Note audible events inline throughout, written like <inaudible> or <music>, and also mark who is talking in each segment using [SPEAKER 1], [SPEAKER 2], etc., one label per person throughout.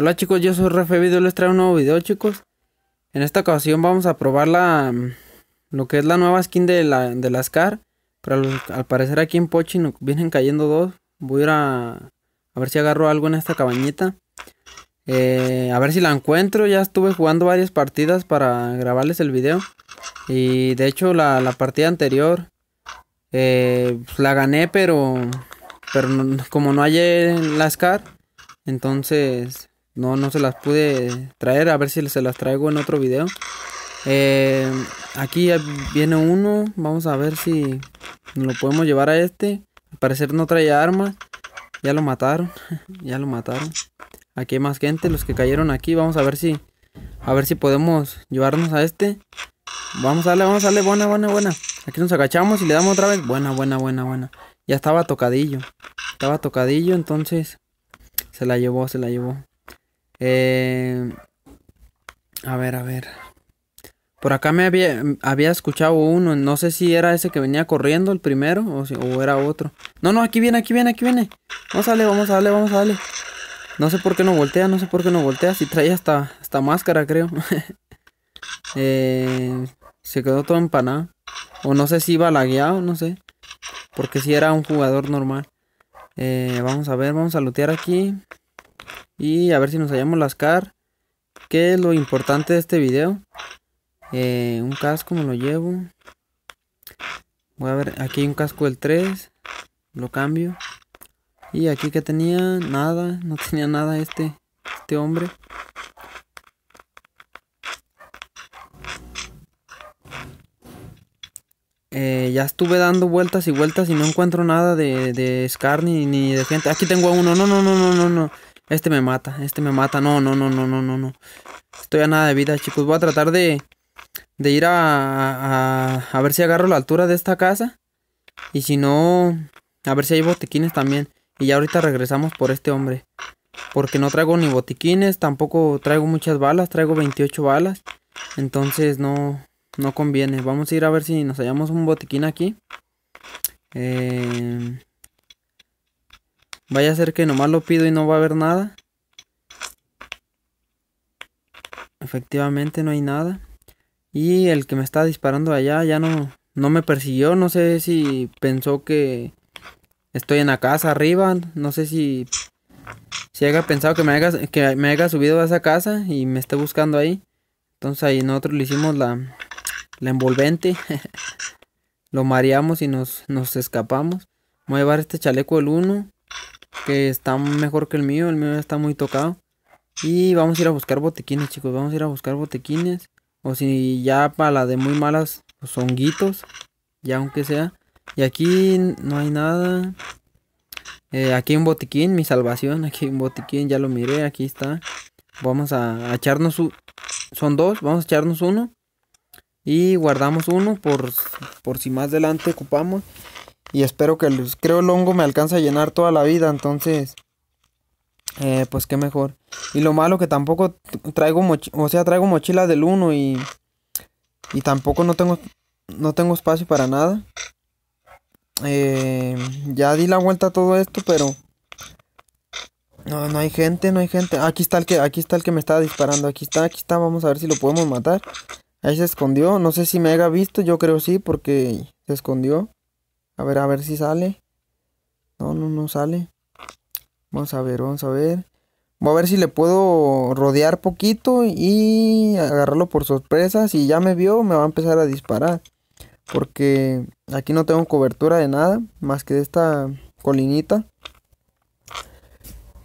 [SPEAKER 1] Hola chicos, yo soy Refe Video, les traigo un nuevo video chicos. En esta ocasión vamos a probar la lo que es la nueva skin de la, de la Scar. Pero al, parecer aquí en Pochi nos vienen cayendo dos. Voy a ir a, a ver si agarro algo en esta cabañita. Eh, a ver si la encuentro. Ya estuve jugando varias partidas para grabarles el video. Y de hecho la, partida anterior eh, pues, la gané, pero, pero como no hallé la Scar, entonces no, no se las pude traer. A ver si se las traigo en otro video. Eh, aquí viene uno. Vamos a ver si lo podemos llevar a este. Al parecer no trae armas. Ya lo mataron. <laughs> ya lo mataron. Aquí hay más gente. Los que cayeron aquí. Vamos a ver si. A ver si podemos llevarnos a este. Vamos a darle, vamos a darle. Buena, buena, buena. Aquí nos agachamos y le damos otra vez. Buena, buena, buena, buena. Ya estaba tocadillo. Estaba tocadillo. Entonces. Se la llevó, se la llevó. Eh, a ver, a ver. Por acá me había, había escuchado uno. No sé si era ese que venía corriendo el primero o, si, era otro. No, no, aquí viene, aquí viene, aquí viene. Vamos a darle, vamos a darle, vamos a darle. No sé por qué no voltea, no sé por qué no voltea. Si trae hasta, hasta máscara, creo. <laughs> eh, se quedó todo empanado. O no sé si iba lagueado, no sé. Porque si era un jugador normal. Eh, vamos a ver, vamos a lootear aquí. Y a ver si nos hallamos las car. ¿Qué es lo importante de este video? Eh, un casco me lo llevo. Voy a ver, aquí hay un casco del 3. Lo cambio. Y aquí que tenía nada, no <laughs> tenía nada este, este hombre. Eh, ya estuve dando vueltas y vueltas y no encuentro nada de, de Scar ni, ni de gente. Aquí tengo uno, no, no, no, no, no, no. Este me mata, este me mata. No, no, no, no, no, no, no. Estoy a nada de vida, chicos. Voy a tratar de, de ir a, a, a ver si agarro la altura de esta casa. Y si no, a ver si hay botiquines también. Y ya ahorita regresamos por este hombre. Porque no traigo ni botiquines, tampoco traigo muchas balas, traigo 28 balas. Entonces no, no conviene. Vamos a ir a ver si nos hallamos un botiquín aquí. Eh, Vaya a ser que nomás lo pido y no va a haber nada. Efectivamente no hay nada. Y el que me está disparando allá ya no, no me persiguió. No sé si pensó que estoy en la casa arriba. No sé si, si haya pensado que me haya, que me haya subido a esa casa y me esté buscando ahí. Entonces ahí nosotros le hicimos la, la envolvente. <laughs> Lo mareamos y nos, nos escapamos. Voy a llevar este chaleco del 1 que está mejor que el mío. El mío está muy tocado. Y vamos a ir a buscar botequines, chicos. Vamos a ir a buscar botequines. O si ya para la de muy malas, pues honguitos. Ya aunque sea. Y aquí no hay nada. Eh, aquí hay un botiquín, mi salvación. <laughs> Aquí hay un botiquín, ya lo miré. Aquí está. Vamos a, echarnos. son dos. Vamos a echarnos uno. Y guardamos uno por, por si más adelante ocupamos. Y espero que el, creo el hongo me alcance a llenar toda la vida. Entonces, eh, pues qué mejor. Y lo malo que tampoco traigo, o sea, traigo mochila del 1 y, y tampoco no tengo, no tengo espacio para nada. Eh, ya di la vuelta a todo esto, pero no, no hay gente, no hay gente. Aquí está el que, aquí está el que me estaba disparando. Aquí está, aquí está. Vamos a ver si lo podemos matar. Ahí se escondió. No sé si me haya visto. Yo creo sí, porque se escondió. A ver, a ver si sale. No, no, no sale. Vamos a ver, vamos a ver. Voy a ver si le puedo rodear poquito y agarrarlo por sorpresa. Si ya me vio, me va a empezar a disparar. Porque aquí no tengo cobertura de nada, más que de esta colinita.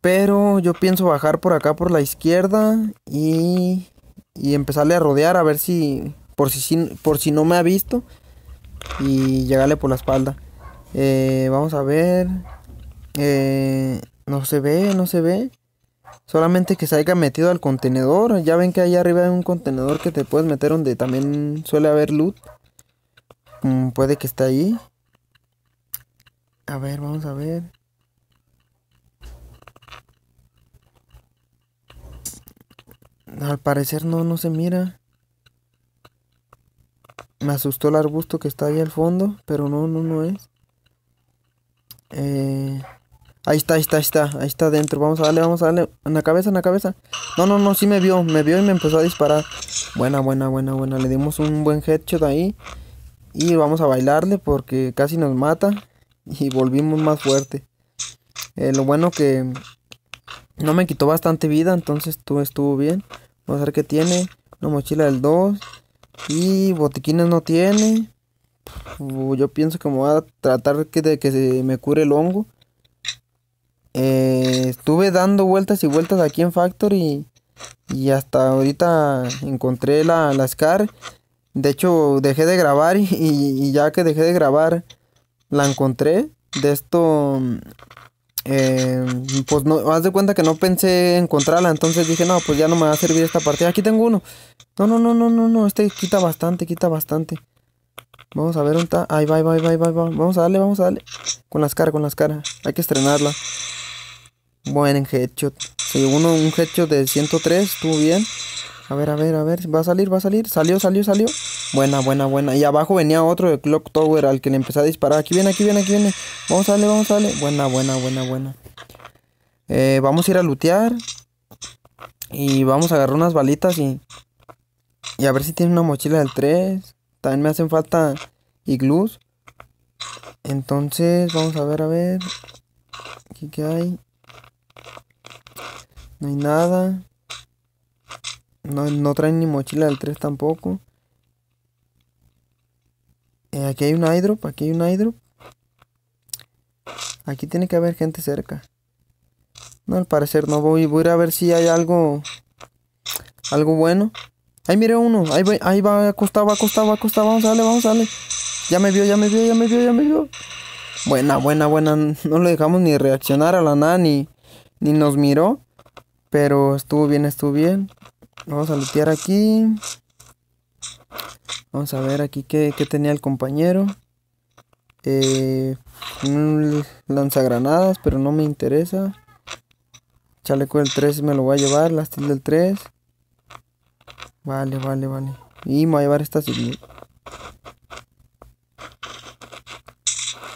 [SPEAKER 1] Pero yo pienso bajar por acá por la izquierda y, y empezarle a rodear a ver si por si, por si no me ha visto y llegarle por la espalda. Eh, vamos a ver. Eh, no se ve, no se ve. Solamente que se haya metido al contenedor. Ya ven que allá arriba hay un contenedor que te puedes meter donde también suele haber loot. Mm, puede que esté ahí. A ver, vamos a ver. Al parecer no, no se mira. Me asustó el arbusto que está ahí al fondo, pero no, no, no es. Eh, Ahí está, ahí está, ahí está, ahí está adentro. Vamos a darle, vamos a darle. En la cabeza, en la cabeza. No, no, no, sí me vio, me vio y me empezó a disparar. Buena, buena, buena, buena. Le dimos un buen headshot ahí. Y vamos a bailarle porque casi nos mata. Y volvimos más fuerte. Eh, lo bueno que no me quitó bastante vida, entonces todo estuvo bien. Vamos a ver qué tiene. Una mochila del 2. Y botiquines no tiene. Yo pienso que me voy a tratar de que se me cure el hongo. Eh, estuve dando vueltas y vueltas aquí en Factory. Y hasta ahorita encontré la, la SCAR. De hecho, dejé de grabar <laughs> y, ya que dejé de grabar, la encontré. De esto, eh, pues no, haz de cuenta que no pensé encontrarla. Entonces dije, no, pues ya no me va a servir esta partida. Aquí tengo uno. No, no, no, no, no, no. Este quita bastante, quita bastante. Vamos a ver un está. Ahí va, ahí va, ahí va, va. Vamos a darle, vamos a darle. Con las caras, con las caras. Hay que estrenarla. Buen headshot. Sí, uno, un headshot de 103. Estuvo bien. A ver, a ver, a ver. Va a salir, va a salir. Salió, salió, salió. Buena, buena, buena. Y abajo venía otro de Clock Tower al que le empecé a disparar. Aquí viene, aquí viene, aquí viene. Vamos a darle, vamos a darle. Buena, buena, buena, buena. Eh, vamos a ir a lootear. Y vamos a agarrar unas balitas y... Y a ver si tiene una mochila del 3. También me hacen falta iglús. Entonces, vamos a ver, a ver. Aquí qué hay. No hay nada. No, no traen ni mochila del 3 tampoco. Eh, aquí hay un hydrop, aquí hay un hydrop. Aquí tiene que haber gente cerca. No, al parecer no voy. Voy a ir a ver si hay algo. Algo bueno. Ahí mire uno. Ahí va, ahí va acostado, va acostado, va acostado. Vamos a darle, vamos a darle. Ya me vio, ya me vio, ya me vio, ya me vio. Buena, buena, buena. No le dejamos ni reaccionar a la nada ni, ni nos miró. Pero estuvo bien, estuvo bien. Vamos a lootear aquí. Vamos a ver aquí qué, tenía el compañero. Eh, un lanzagranadas, pero no me interesa. Chaleco del 3 me lo voy a llevar. La steel del 3. Vale, vale, vale. Y me voy a llevar esta sigla.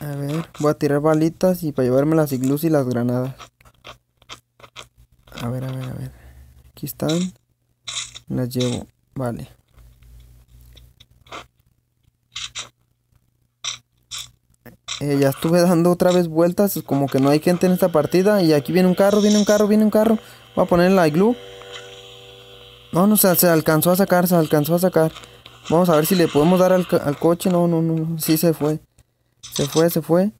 [SPEAKER 1] A ver, voy a tirar balitas y para llevarme las iglus y las granadas. A ver, a ver, a ver. Aquí están. Las llevo. Vale. Eh, ya estuve dando otra vez vueltas. Como que no hay gente en esta partida. Y aquí viene un carro, viene un carro, viene un carro. Voy a poner la iglú. No, no, se, alcanzó a sacar, se alcanzó a sacar. Vamos a ver si le podemos dar al, coche. No, no, no, sí se fue. Se fue, se fue.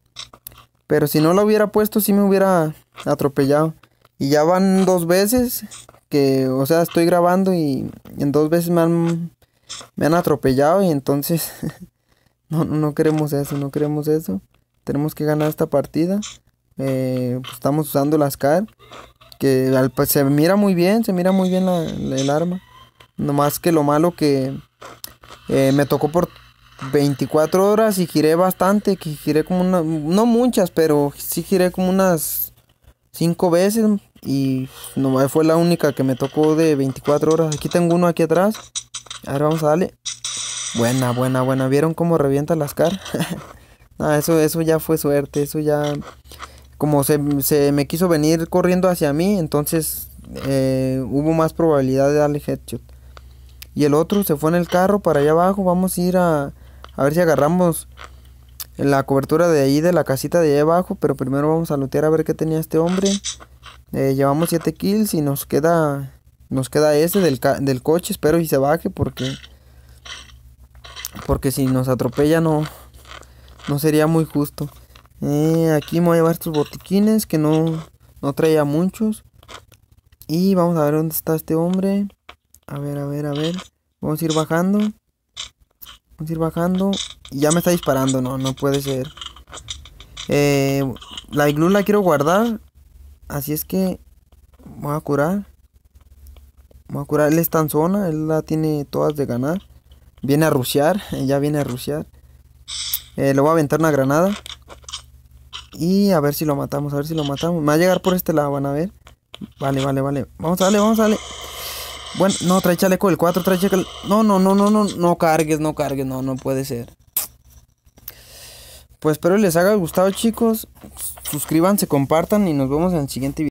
[SPEAKER 1] Pero si no lo hubiera puesto, sí me hubiera atropellado. Y ya van dos veces que, o sea, estoy grabando y en dos veces me han, me han atropellado y entonces <laughs> no, no queremos eso, no queremos eso. Tenemos que ganar esta partida. Eh, pues estamos usando las CAR que pues, se mira muy bien, se mira muy bien la, el arma. Nomás que lo malo que eh, me tocó por 24 horas y giré bastante, que giré como una, no muchas, pero sí giré como unas 5 veces y nomás fue la única que me tocó de 24 horas. Aquí tengo uno aquí atrás. A ver, vamos a darle. Buena, buena, buena. ¿Vieron cómo revienta las caras? <laughs> no, eso, eso ya fue suerte, eso ya como se, me quiso venir corriendo hacia mí, entonces eh, hubo más probabilidad de darle headshot. Y el otro se fue en el carro para allá abajo. Vamos a ir a, a ver si agarramos la cobertura de ahí de la casita de allá abajo. Pero primero vamos a lootear a ver qué tenía este hombre. Eh, llevamos 7 kills y nos queda nos queda ese del, del coche. Espero y se baje porque porque si nos atropella no no sería muy justo. Eh, aquí me voy a llevar estos botiquines que no, no traía muchos. Y vamos a ver dónde está este hombre. A ver, a ver, a ver. Vamos a ir bajando. Vamos a ir bajando. Y ya me está disparando, no, no puede ser. Eh, la iglú la quiero guardar. Así es que voy a curar. Voy a curar. Él está en zona. Él la tiene todas de ganar. Viene a rushear. <laughs> Ya viene a rushear. Eh, le voy a aventar una granada. Y a ver si lo matamos, a ver si lo matamos. Me va a llegar por este lado, van a ver. Vale, vale, vale. Vamos a darle, vamos a darle. Bueno, no, trae chaleco el 4, trae chaleco No, no, no, no, no, no cargues, no cargues, no, no puede ser. Pues espero les haya gustado chicos. Suscríbanse, compartan y nos vemos en el siguiente video.